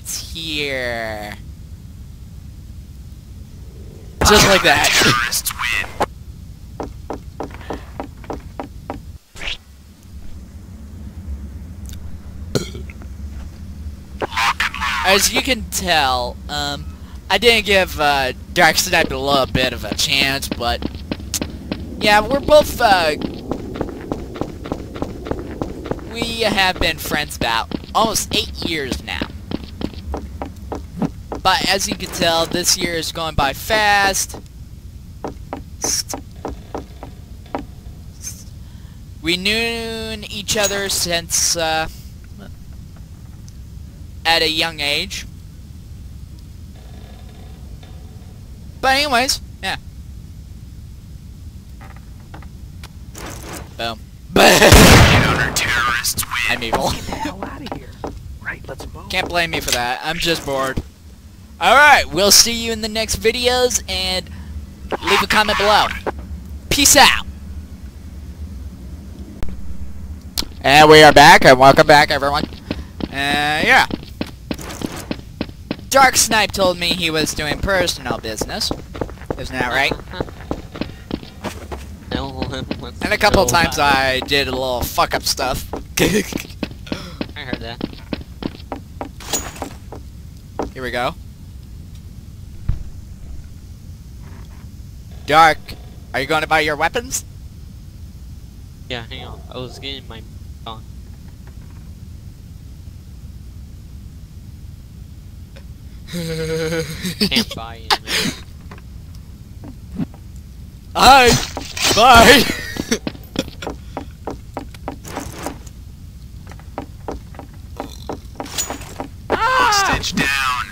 Knight's here. Just like that. As you can tell, um, I didn't give uh, Dark Snipe a little bit of a chance, but yeah, we're both. Uh, we have been friends about almost eight years now. But as you can tell, this year is going by fast. We knew each other since uh, at a young age. But anyways, yeah. Boom. Counter terrorists win. I'm evil. Get the hell out of here. Right, let's move. Can't blame me for that. I'm just bored. Alright, we'll see you in the next videos and leave a comment below. Peace out. And we are back, and welcome back, everyone. Uh, yeah. Dark Snipe told me he was doing personal business. Isn't that right? No, And a couple go times about I did a little fuck up stuff. I heard that. Here we go. Dark, are you going to buy your weapons? Yeah, hang on. I was getting my on. Can't buy it. Hi! Bye! Hostage down.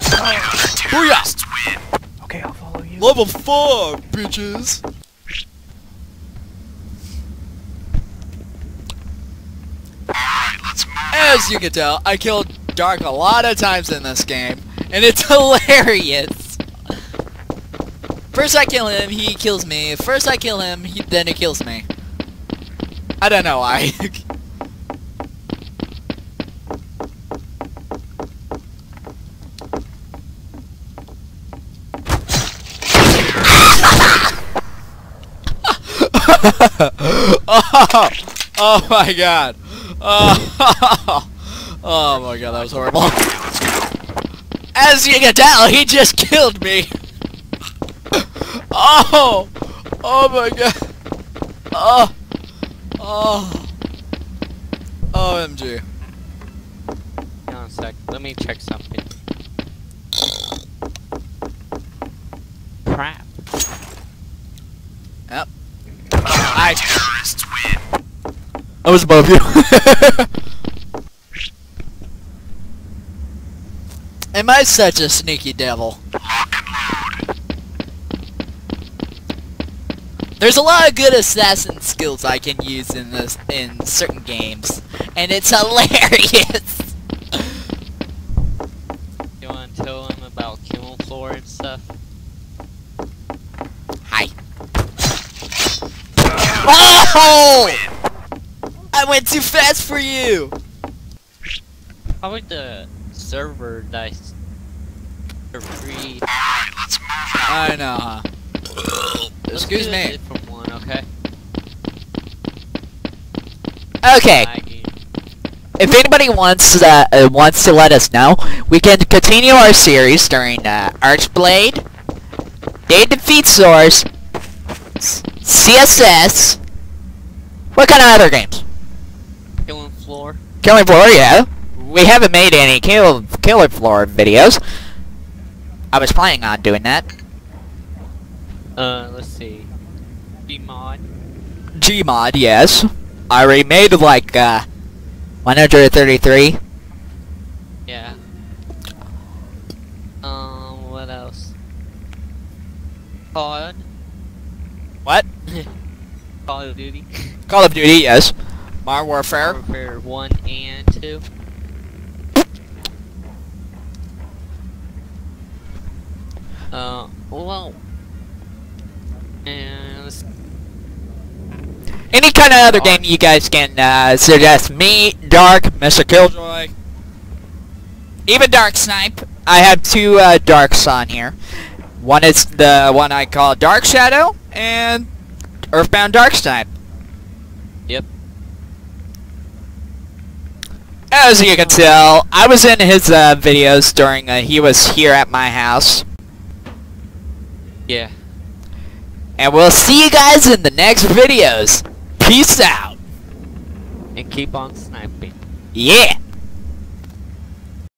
Counter terrorists win. Okay, I'll follow you. Level 4, bitches! Alright, let's move. As you can tell, I killed Dark a lot of times in this game, and it's hilarious! First I kill him, he kills me. First I kill him, he, then he kills me. I don't know why. oh, oh my god. Oh, oh my god, that was horrible. As you can tell, he just killed me. Oh, oh my god. Oh, oh, OMG. Hang on a sec. Let me check something. Crap. Yep. I, Terrorists win. I was above you. Am I such a sneaky devil? Lock and load. There's a lot of good assassin skills I can use in this in certain games, and it's hilarious. You want to tell him about killing floor and stuff? Hi. Oh! I went too fast for you. Probably the server dice free. Alright, let's move out. I know, huh? Let's Excuse me. different one, okay? Okay. Lagging. if anybody wants uh, uh, wants to let us know, we can continue our series during uh, Archblade, Day Defeat Source, S- CSS. What kind of other games? Killing floor. Killing Floor, yeah. We haven't made any Kill Killer Floor videos. I was planning on doing that. Uh, let's see. Gmod. Gmod, yes. I already made like uh, 133. Yeah. Um, what else? COD. What? Call of Duty. Call of Duty, yes. Modern Warfare. Warfare 1 and 2. Uh, well. And Any kind of other game you guys can uh, suggest. Me, Dark, Mr. Killjoy. even Dark Snipe. I have two uh, Darks on here. One is the one I call Dark Shadow, and Earthbound Dark Snipe. Yep. As you can tell, I was in his uh, videos during uh, he was here at my house. Yeah. And we'll see you guys in the next videos. Peace out. And keep on sniping. Yeah.